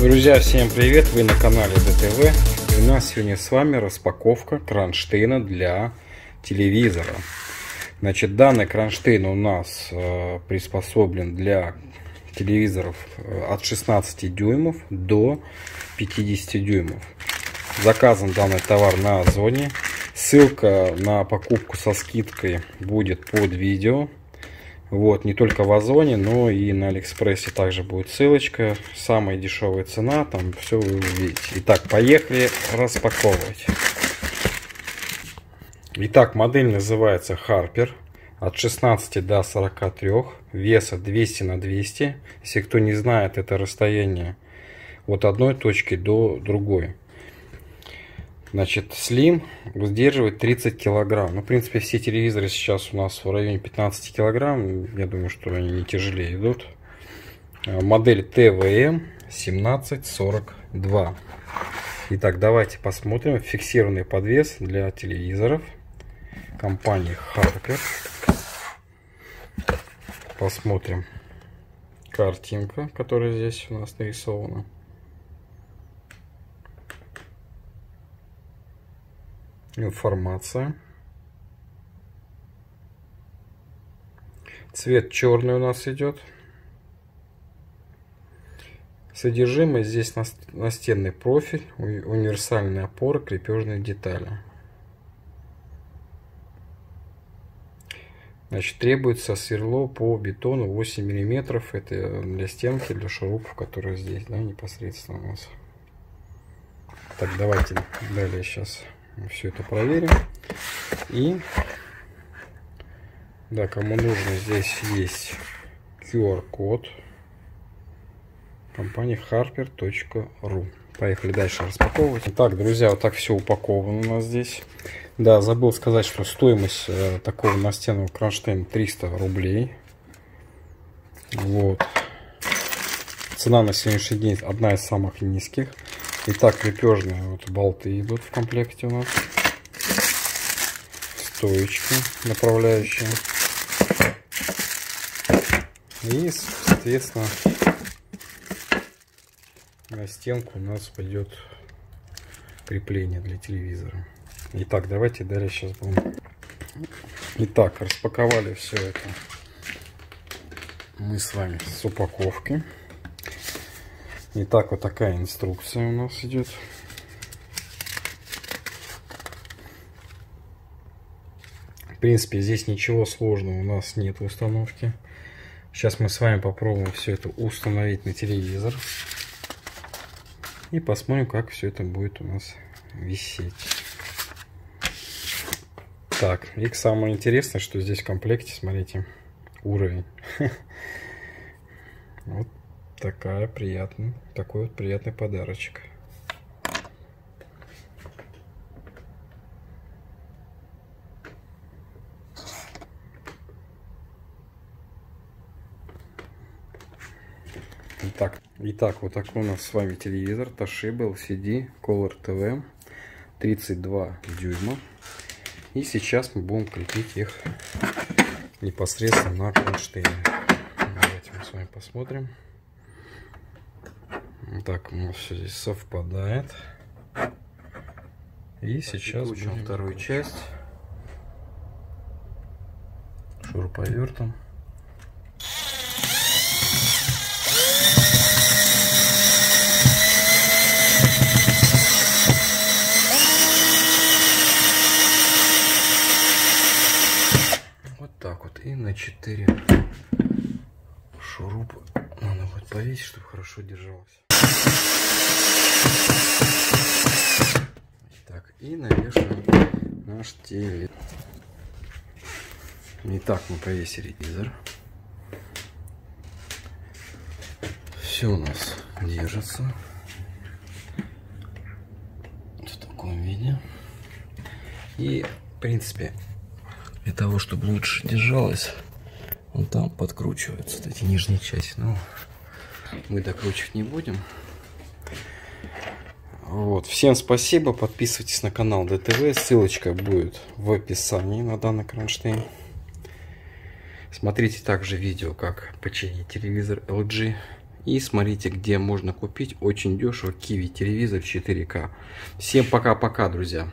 Друзья, всем привет! Вы на канале ДТВ. И у нас сегодня с вами распаковка кронштейна для телевизора. Значит, данный кронштейн у нас э, приспособлен для телевизоров э, от 16 дюймов до 50 дюймов. Заказан данный товар на Озоне. Ссылка на покупку со скидкой будет под видео. Вот, не только в Озоне, но и на Алиэкспрессе также будет ссылочка. Самая дешевая цена, там все вы увидите. Итак, поехали распаковывать. Итак, модель называется Harper. От 16 до 43, веса 200 на 200. Если кто не знает, это расстояние от одной точки до другой. Значит, Slim сдерживает 30 килограмм. Ну, в принципе, все телевизоры сейчас у нас в районе 15 килограмм. Я думаю, что они не тяжелее идут. А, модель TVM 1742. Итак, давайте посмотрим. Фиксированный подвес для телевизоров. Компании Harker. Посмотрим картинка, которая здесь у нас нарисована. Информация. Цвет черный у нас идет. Содержимое здесь настенный профиль, универсальные опоры, крепежные детали. Значит, требуется сверло по бетону 8 миллиметров. Это для стенки, для шурупов, которые здесь, да, непосредственно у нас. Так, давайте далее сейчас все это проверим. И, да, кому нужно, здесь есть QR-код компании harper.ru. Поехали дальше распаковывать. Так, друзья, вот так все упаковано у нас здесь. Да, забыл сказать, что стоимость э, такого настенного кронштейна 300 рублей. Вот. Цена на сегодняшний день одна из самых низких. Итак, крепежные вот болты идут в комплекте у нас. Стоечки направляющие. И, соответственно, на стенку у нас пойдет крепление для телевизора. Итак, давайте далее сейчас будем. Итак, распаковали все это мы с вами с упаковки. Итак, вот такая инструкция у нас идет. В принципе, здесь ничего сложного у нас нет в установке. Сейчас мы с вами попробуем все это установить на телевизор. И посмотрим, как все это будет у нас висеть. Так, и самое интересное, что здесь в комплекте, смотрите, уровень. Вот такая приятный, такой вот приятный подарочек. Итак, итак, вот такой у нас с вами телевизор Toshiba LCD Color TV 32 дюйма. И сейчас мы будем крепить их непосредственно на кронштейне. Давайте мы с вами посмотрим. Так, у нас все здесь совпадает. И сейчас будем вторую часть шуруповертом. Вот так вот. И на 4 шурупа надо будет повесить, чтобы хорошо держалось. Так, и навешиваем наш телевизор. Итак, мы повесили телевизор. Все у нас держится. В таком виде. И, в принципе, для того, чтобы лучше держалось, он там подкручиваются вот эти нижние части. Но мы докручивать не будем. Вот. Всем спасибо. Подписывайтесь на канал ДТВ. Ссылочка будет в описании на данный кронштейн. Смотрите также видео, как починить телевизор LG И смотрите, где можно купить очень дешево Киви телевизор 4К. Всем пока-пока, друзья.